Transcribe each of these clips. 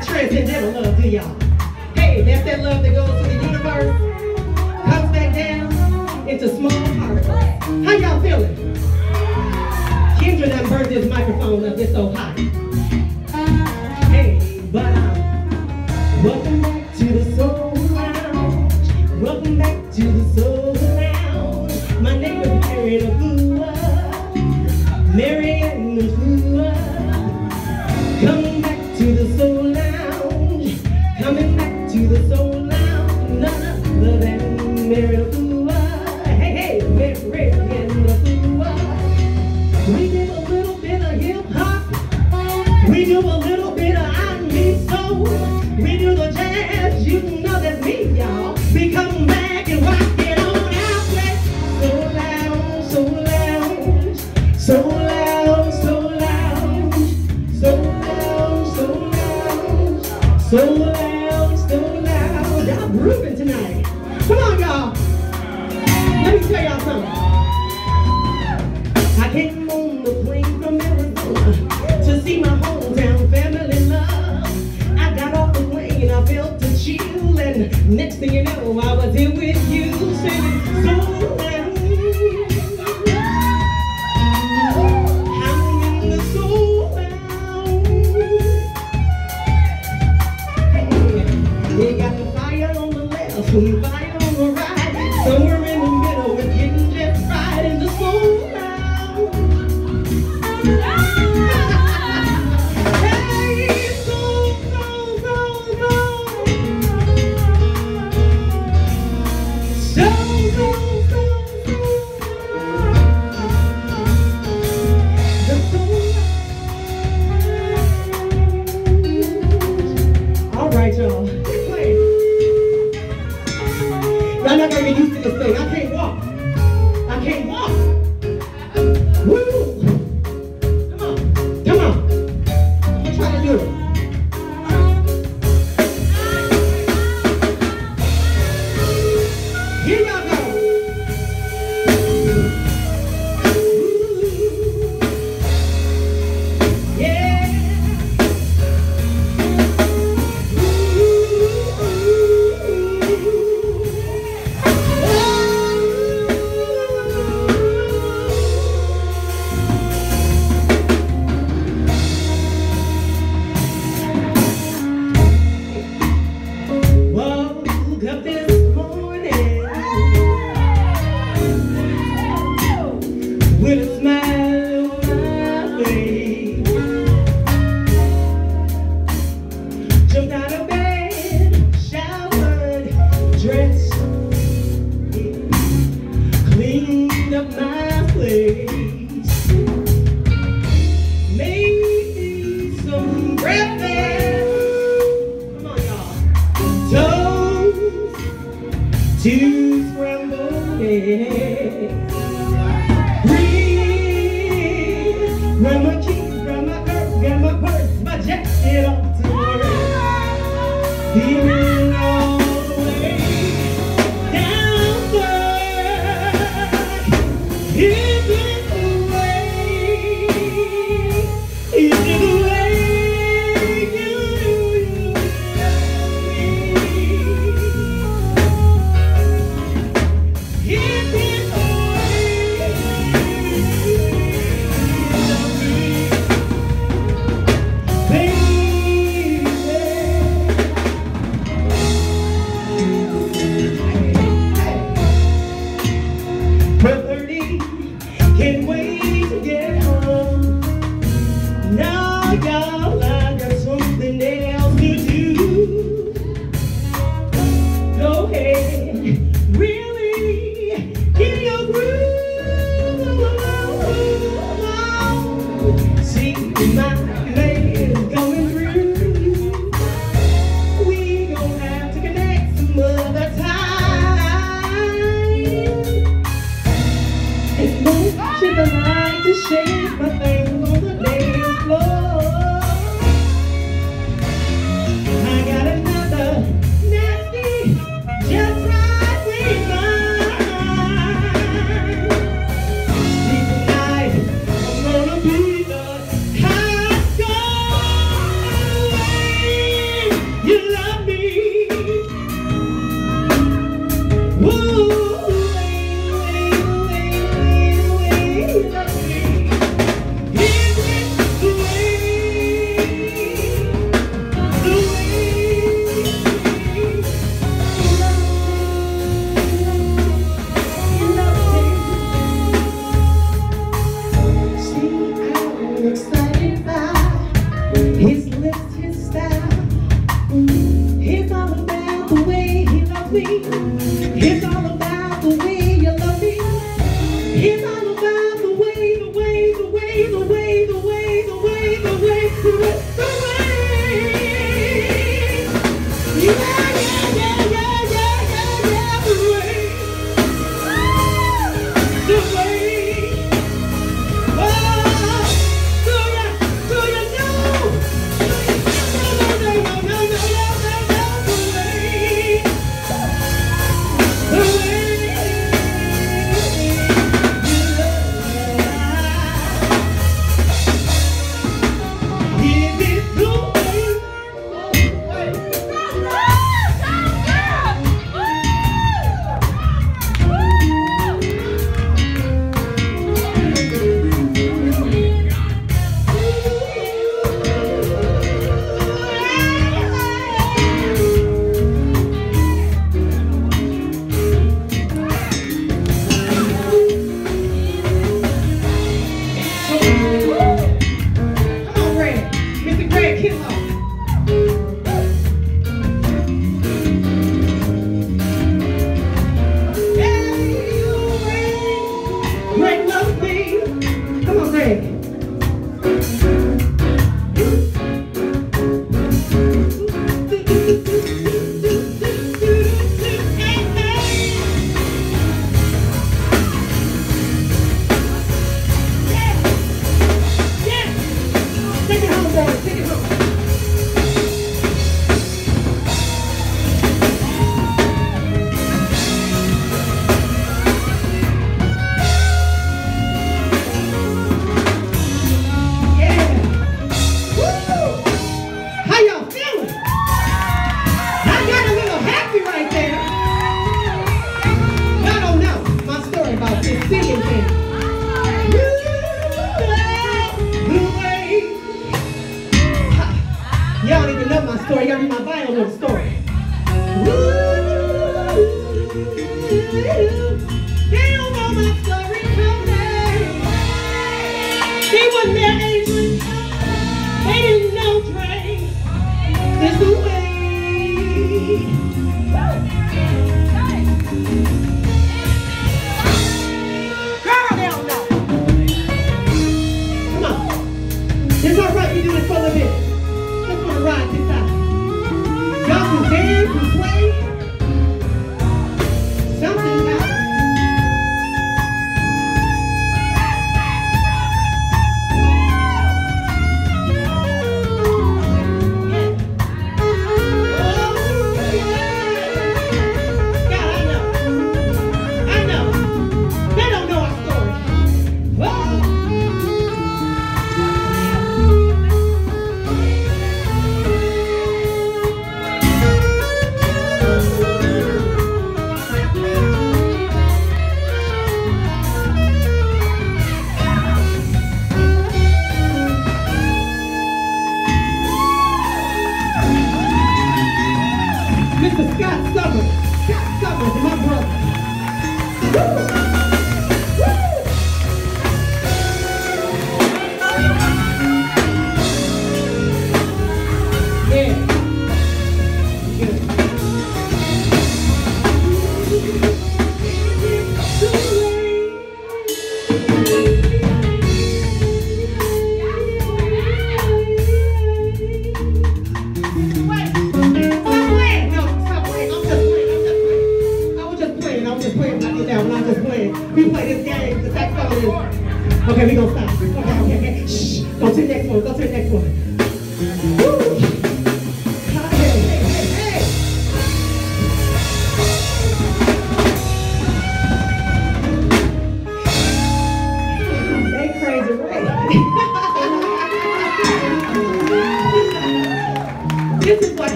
to transcend love, to y'all? Hey, that's that love that goes to the universe, comes back down into small particles. How y'all feeling? Kendra done burned this microphone up, it's so hot. tears from the eggs. me. She's alive to shake my face. me. It's all about the wind.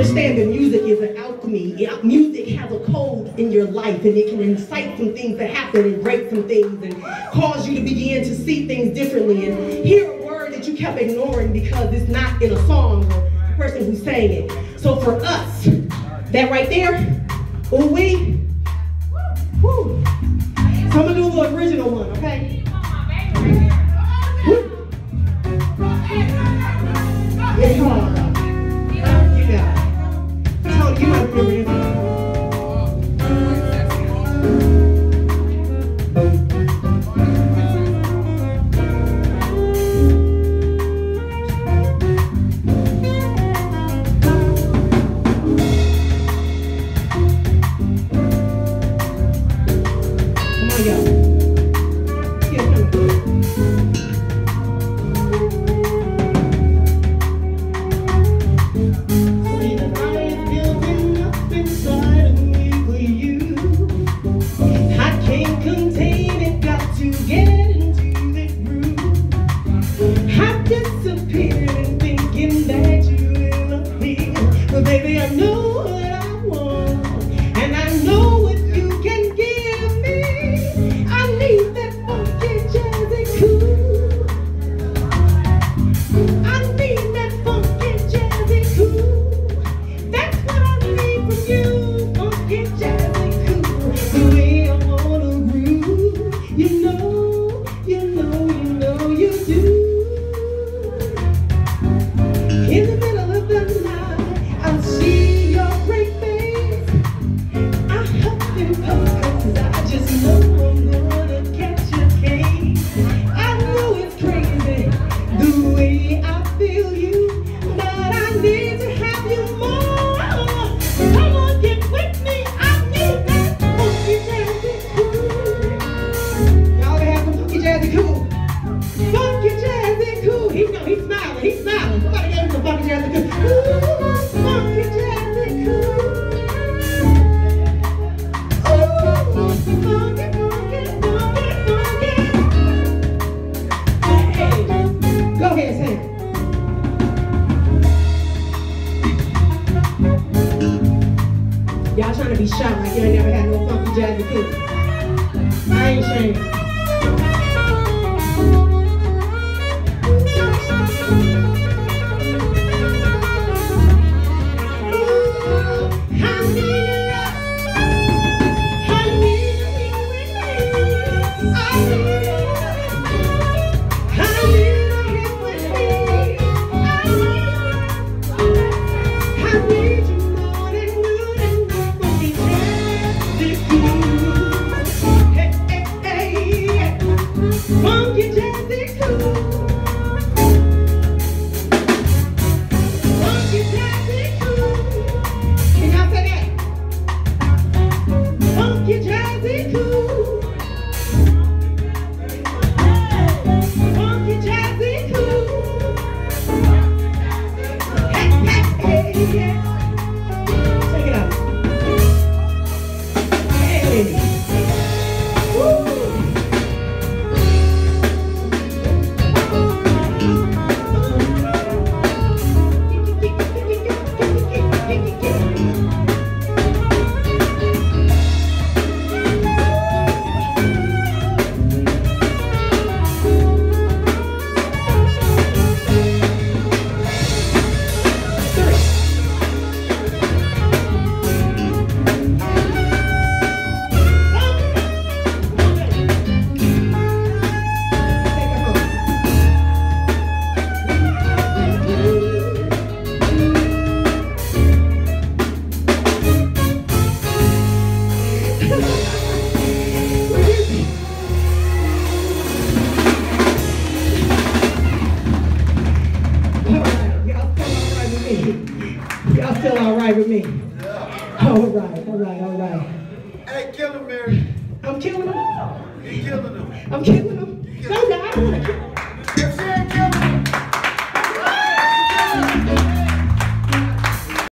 understand that music is an alchemy. Music has a code in your life and it can incite some things to happen and break some things and cause you to begin to see things differently and hear a word that you kept ignoring because it's not in a song or the person who sang it. So for us, that right there, ooh wee, woo, So I'm gonna do an original one, okay? shot. Never had no kids. I ain't ashamed.